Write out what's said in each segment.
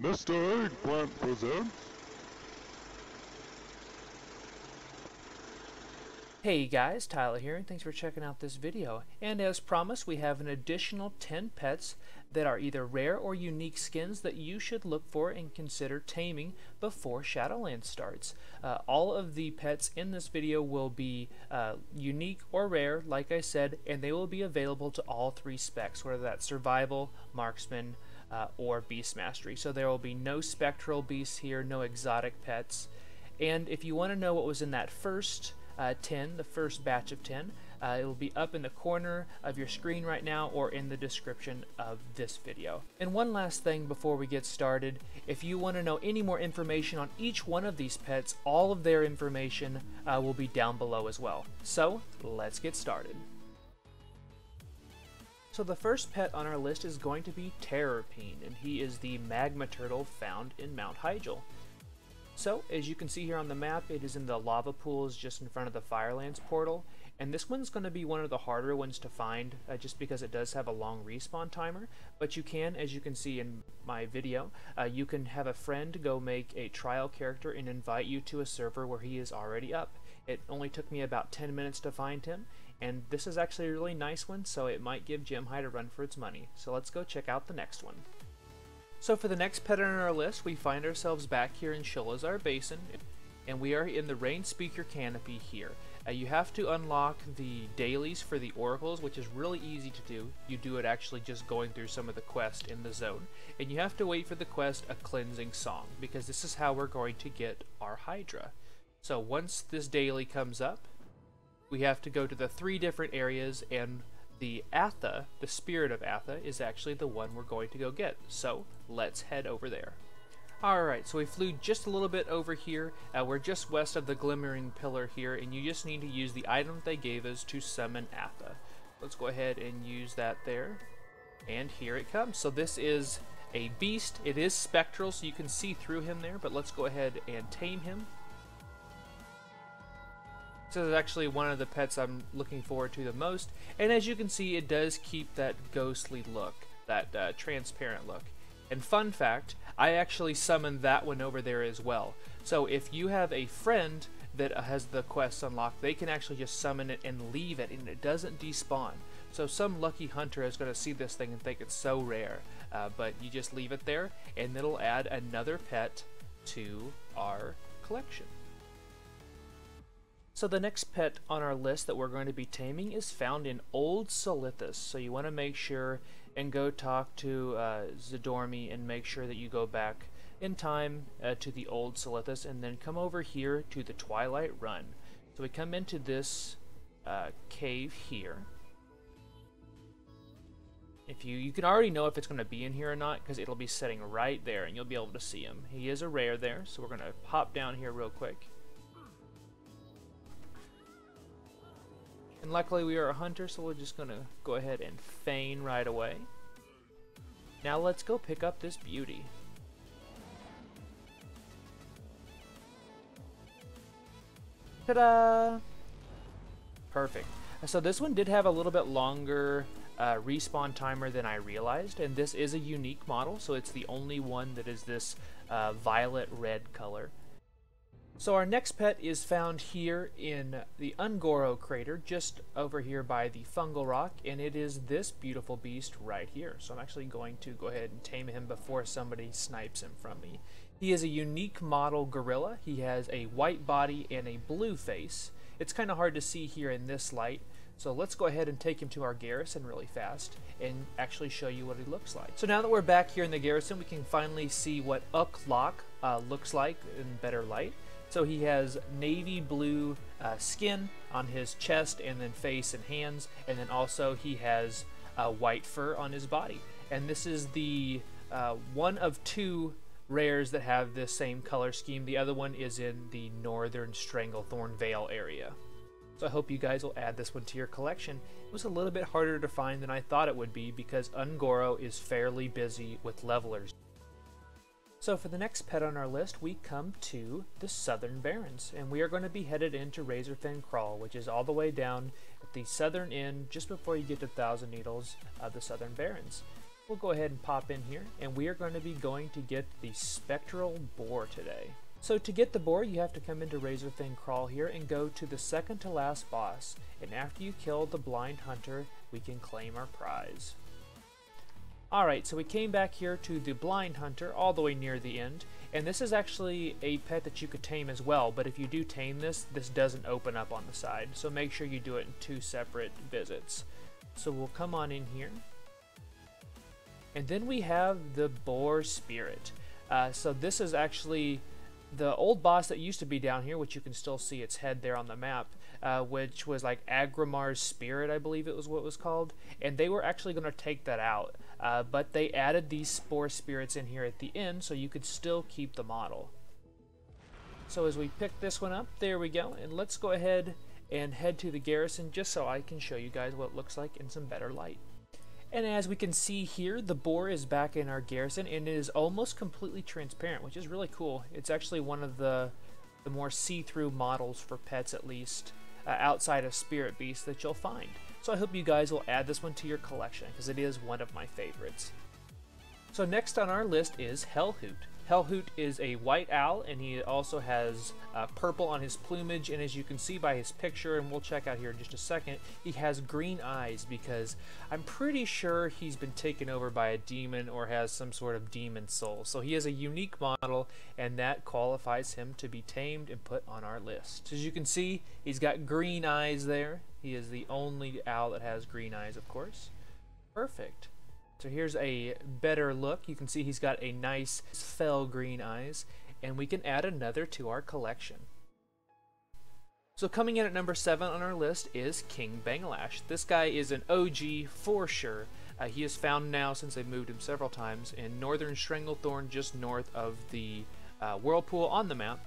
Mr. Eggplant presents. Hey guys, Tyler here, and thanks for checking out this video. And as promised, we have an additional 10 pets that are either rare or unique skins that you should look for and consider taming before Shadowlands starts. Uh, all of the pets in this video will be uh, unique or rare, like I said, and they will be available to all three specs, whether that's survival, marksman, uh, or beast mastery. So there will be no spectral beasts here, no exotic pets. And if you want to know what was in that first uh, 10, the first batch of 10. Uh, it will be up in the corner of your screen right now or in the description of this video. And one last thing before we get started, if you want to know any more information on each one of these pets, all of their information uh, will be down below as well. So let's get started. So the first pet on our list is going to be Terrorpene, and he is the magma turtle found in Mount Hyjal. So, as you can see here on the map, it is in the lava pools just in front of the Firelands portal, and this one's going to be one of the harder ones to find, uh, just because it does have a long respawn timer, but you can, as you can see in my video, uh, you can have a friend go make a trial character and invite you to a server where he is already up. It only took me about 10 minutes to find him, and this is actually a really nice one, so it might give Gemhide a run for its money. So let's go check out the next one. So for the next pet on our list, we find ourselves back here in Sholazar Basin, and we are in the Rain Speaker Canopy here. Uh, you have to unlock the dailies for the oracles, which is really easy to do. You do it actually just going through some of the quest in the zone. And you have to wait for the quest A Cleansing Song, because this is how we're going to get our Hydra. So once this daily comes up, we have to go to the three different areas and the Atha, the spirit of Atha, is actually the one we're going to go get. So let's head over there. Alright, so we flew just a little bit over here. Uh, we're just west of the Glimmering Pillar here, and you just need to use the item they gave us to summon Atha. Let's go ahead and use that there. And here it comes. So this is a beast. It is spectral, so you can see through him there, but let's go ahead and tame him. This is actually one of the pets I'm looking forward to the most, and as you can see, it does keep that ghostly look, that uh, transparent look. And fun fact, I actually summoned that one over there as well. So if you have a friend that has the quest unlocked, they can actually just summon it and leave it, and it doesn't despawn. So some lucky hunter is going to see this thing and think it's so rare, uh, but you just leave it there, and it'll add another pet to our collection. So the next pet on our list that we're going to be taming is found in Old Silithus. So you want to make sure and go talk to uh, Zidormi and make sure that you go back in time uh, to the Old Silithus and then come over here to the Twilight Run. So we come into this uh, cave here. If you you can already know if it's going to be in here or not because it'll be sitting right there and you'll be able to see him. He is a rare there, so we're going to pop down here real quick. And luckily we are a hunter, so we're just going to go ahead and feign right away. Now let's go pick up this beauty. Ta-da! Perfect. So this one did have a little bit longer uh, respawn timer than I realized, and this is a unique model, so it's the only one that is this uh, violet-red color. So our next pet is found here in the Un'Goro crater, just over here by the fungal rock, and it is this beautiful beast right here. So I'm actually going to go ahead and tame him before somebody snipes him from me. He is a unique model gorilla. He has a white body and a blue face. It's kind of hard to see here in this light, so let's go ahead and take him to our garrison really fast and actually show you what he looks like. So now that we're back here in the garrison, we can finally see what Uhk'loc uh, looks like in better light. So he has navy blue uh, skin on his chest and then face and hands, and then also he has uh, white fur on his body. And this is the uh, one of two rares that have this same color scheme. The other one is in the northern Stranglethorn Vale area. So I hope you guys will add this one to your collection. It was a little bit harder to find than I thought it would be because Un'Goro is fairly busy with levelers. So for the next pet on our list, we come to the Southern Barrens, and we are going to be headed into Razorfen Kraul, which is all the way down at the southern end, just before you get to Thousand Needles of the Southern Barrens. we'll go ahead and pop in here and we are going to be going to get the spectral boar today. So to get the boar you have to come into Razorfen Kraul here and go to the second to last boss and after you kill the blind hunter we can claim our prize. Alright, so we came back here to the blind hunter all the way near the end and this is actually a pet that you could tame as well but if you do tame this this doesn't open up on the side so make sure you do it in two separate visits. So we'll come on in here and then we have the Boar Spirit. Uh, so this is actually the old boss that used to be down here, which you can still see its head there on the map, uh, which was like Agrimar's Spirit, I believe it was what it was called. And they were actually going to take that out, uh, but they added these Boar Spirits in here at the end, so you could still keep the model. So as we pick this one up, there we go, and let's go ahead and head to the garrison just so I can show you guys what it looks like in some better light. And as we can see here, the boar is back in our garrison and it is almost completely transparent, which is really cool. It's actually one of the, the more see-through models for pets at least, uh, outside of Spirit Beast that you'll find. So I hope you guys will add this one to your collection because it is one of my favorites. So next on our list is Hellhoot. Hellhoot is a white owl, and he also has uh, purple on his plumage, and as you can see by his picture, and we'll check out here in just a second, he has green eyes because I'm pretty sure he's been taken over by a demon or has some sort of demon soul. So he is a unique model, and that qualifies him to be tamed and put on our list. As you can see, he's got green eyes there. He is the only owl that has green eyes, of course. Perfect. So here's a better look. You can see he's got a nice fel green eyes, and we can add another to our collection. So coming in at number 7 on our list is King Bangalash. This guy is an OG for sure. Uh, he is found now, since they've moved him several times, in northern Stranglethorn, just north of the uh, Whirlpool on the map.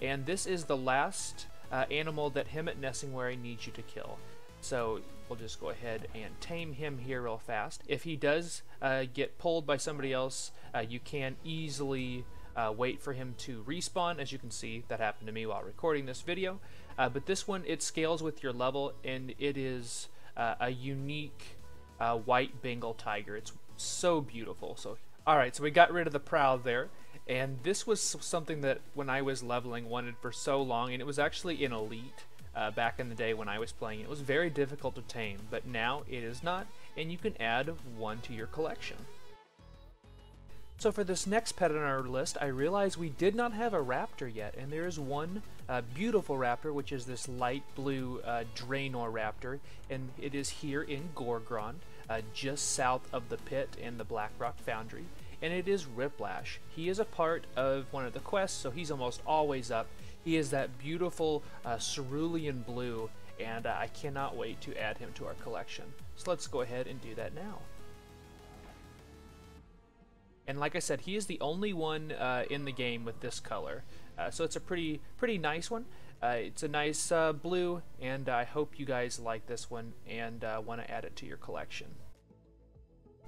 And this is the last uh, animal that Hemet Nessingwary needs you to kill. So we'll just go ahead and tame him here real fast. If he does uh, get pulled by somebody else, uh, you can easily uh, wait for him to respawn. As you can see, that happened to me while recording this video. Uh, but this one, it scales with your level, and it is uh, a unique uh, white Bengal tiger. It's so beautiful. So, all right, so we got rid of the prow there. And this was something that when I was leveling wanted for so long, and it was actually in Elite uh, back in the day when I was playing. It was very difficult to tame, but now it is not, and you can add one to your collection. So for this next pet on our list, I realized we did not have a raptor yet, and there is one uh, beautiful raptor, which is this light blue uh, Draenor raptor, and it is here in Gorgrond, uh, just south of the pit and the Blackrock Foundry, and it is Riplash. He is a part of one of the quests, so he's almost always up, he is that beautiful uh, cerulean blue, and uh, I cannot wait to add him to our collection. So let's go ahead and do that now. And like I said, he is the only one uh, in the game with this color. Uh, so it's a pretty pretty nice one. Uh, it's a nice uh, blue, and I hope you guys like this one and want to add it to your collection.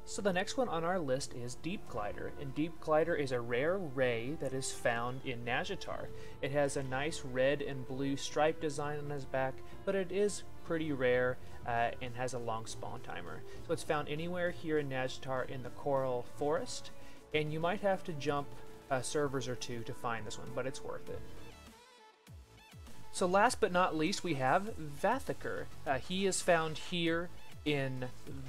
So the next one on our list is Deep Glider, and Deep Glider is a rare ray that is found in Nazjatar. It has a nice red and blue stripe design on his back, but it is pretty rare uh, and has a long spawn timer. So it's found anywhere here in Nazjatar in the Coral Forest, and you might have to jump uh, servers or two to find this one, but it's worth it. So last but not least, we have Vathikur. Uh, he is found here in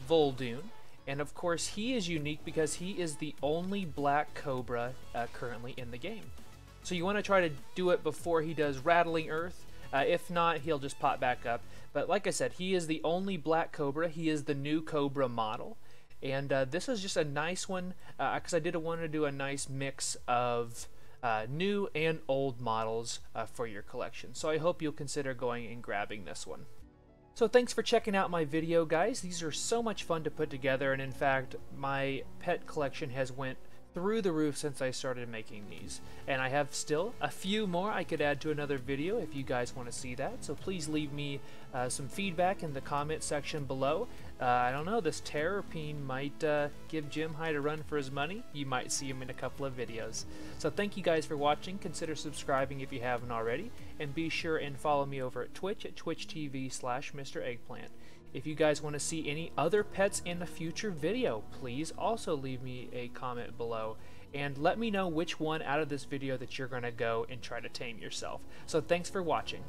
Vol'dun. And of course, he is unique because he is the only black cobra uh, currently in the game. So you want to try to do it before he does Rattling Earth. Uh, if not, he'll just pop back up. But like I said, he is the only black cobra. He is the new cobra model. And uh, this is just a nice one because uh, I did want to do a nice mix of uh, new and old models uh, for your collection. So I hope you'll consider going and grabbing this one. So thanks for checking out my video guys. These are so much fun to put together and in fact my pet collection has went through the roof since I started making these. And I have still a few more I could add to another video if you guys want to see that. So please leave me uh, some feedback in the comment section below. Uh, I don't know, this Terrorpene might uh, give Gemhide a run for his money. You might see him in a couple of videos. So thank you guys for watching. Consider subscribing if you haven't already. And be sure and follow me over at Twitch at twitch.tv slash Mr. Eggplant. If you guys want to see any other pets in a future video, please also leave me a comment below and let me know which one out of this video that you're going to go and try to tame yourself. So thanks for watching.